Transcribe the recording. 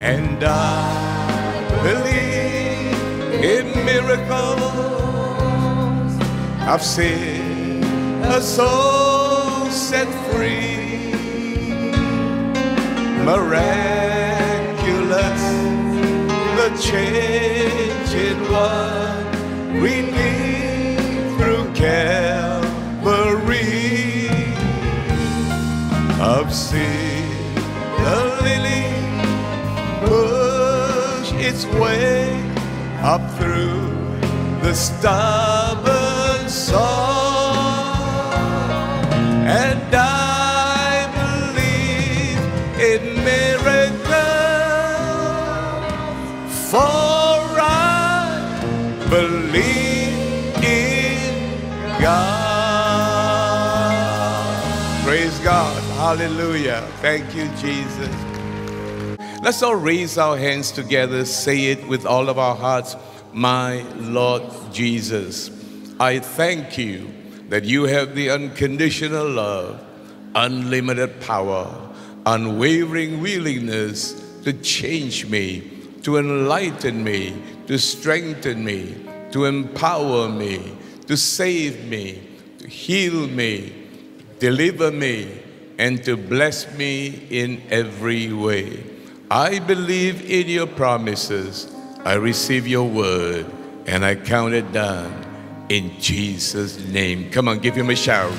And I believe in miracles. I've seen a soul set free. Miraculous, the change in what we need through Calvary. I've seen its way up through the stubborn soil. And I believe in miracles, for I believe in God. Praise God. Hallelujah. Thank you, Jesus. Let's all raise our hands together, say it with all of our hearts. My Lord Jesus, I thank you that you have the unconditional love, unlimited power, unwavering willingness to change me, to enlighten me, to strengthen me, to empower me, to save me, to heal me, deliver me, and to bless me in every way. I believe in your promises. I receive your word and I count it done in Jesus' name. Come on, give him a shout.